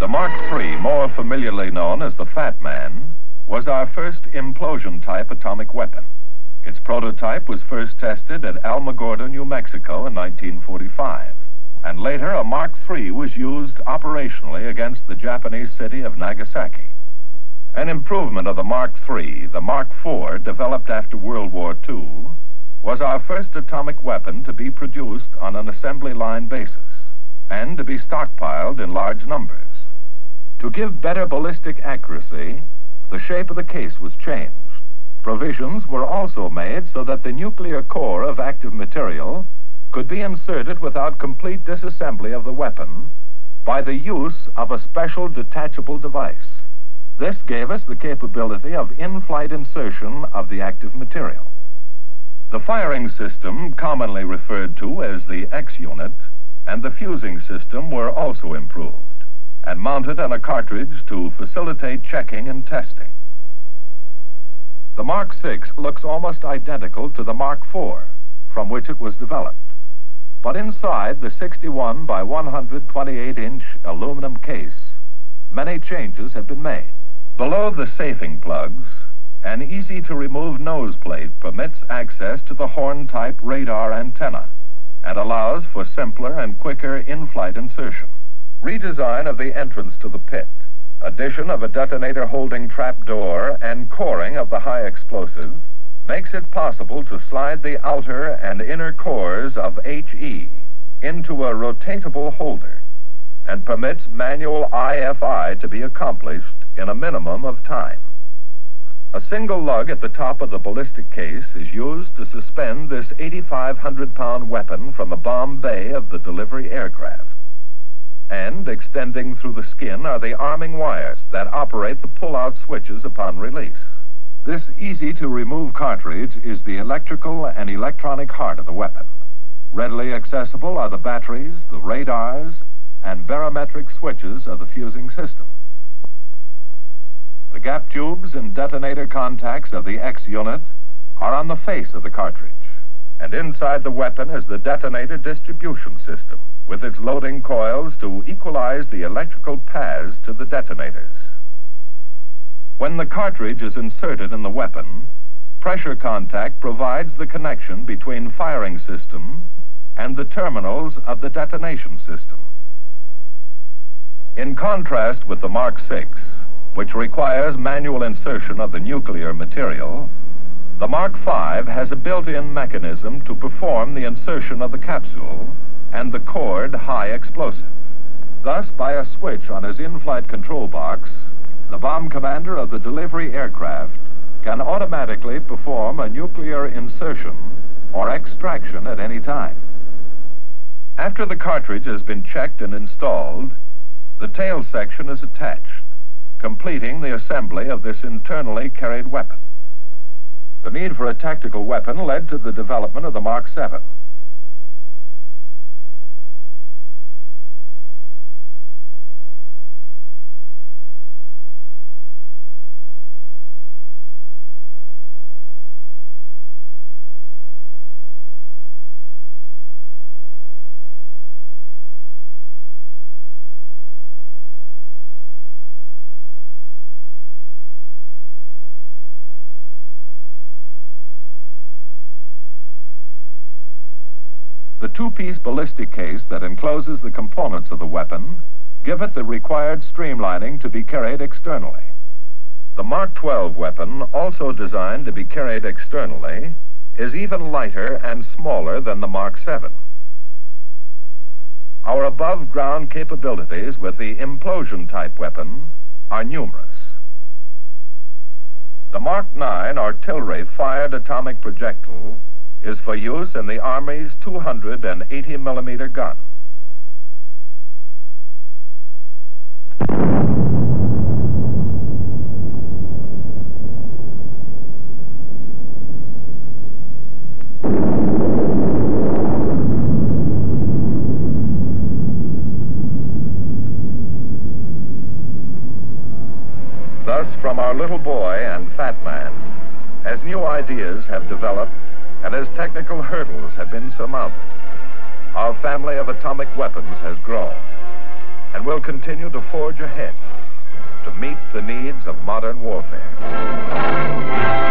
The Mark III, more familiarly known as the Fat Man, was our first implosion type atomic weapon. Its prototype was first tested at Alamogordo, New Mexico in 1945, and later a Mark III was used operationally against the Japanese city of Nagasaki. An improvement of the Mark III, the Mark IV, developed after World War II, was our first atomic weapon to be produced on an assembly line basis and to be stockpiled in large numbers. To give better ballistic accuracy, the shape of the case was changed. Provisions were also made so that the nuclear core of active material could be inserted without complete disassembly of the weapon by the use of a special detachable device. This gave us the capability of in-flight insertion of the active material. The firing system, commonly referred to as the X unit, and the fusing system were also improved and mounted on a cartridge to facilitate checking and testing. The Mark VI looks almost identical to the Mark IV, from which it was developed. But inside the 61 by 128 inch aluminum case, many changes have been made. Below the safing plugs, an easy-to-remove nose plate permits access to the horn-type radar antenna and allows for simpler and quicker in-flight insertion. Redesign of the entrance to the pit, addition of a detonator holding trap door, and coring of the high explosive makes it possible to slide the outer and inner cores of HE into a rotatable holder and permits manual IFI to be accomplished in a minimum of time. A single lug at the top of the ballistic case is used to suspend this 8,500 pound weapon from the bomb bay of the delivery aircraft. And extending through the skin are the arming wires that operate the pull-out switches upon release. This easy-to-remove cartridge is the electrical and electronic heart of the weapon. Readily accessible are the batteries, the radars, and barometric switches of the fusing system. The gap tubes and detonator contacts of the X unit are on the face of the cartridge. And inside the weapon is the detonator distribution system, with its loading coils to equalize the electrical paths to the detonators. When the cartridge is inserted in the weapon, pressure contact provides the connection between firing system and the terminals of the detonation system. In contrast with the Mark VI, which requires manual insertion of the nuclear material, the Mark V has a built-in mechanism to perform the insertion of the capsule and the cored high explosive. Thus, by a switch on his in-flight control box, the bomb commander of the delivery aircraft can automatically perform a nuclear insertion or extraction at any time. After the cartridge has been checked and installed, the tail section is attached completing the assembly of this internally carried weapon. The need for a tactical weapon led to the development of the Mark 7. The two-piece ballistic case that encloses the components of the weapon give it the required streamlining to be carried externally. The Mark 12 weapon, also designed to be carried externally, is even lighter and smaller than the Mark 7. Our above-ground capabilities with the implosion-type weapon are numerous. The Mark 9 artillery-fired atomic projectile is for use in the Army's 280 millimeter gun. Thus, from our little boy and fat man, as new ideas have developed, and as technical hurdles have been surmounted, our family of atomic weapons has grown and will continue to forge ahead to meet the needs of modern warfare.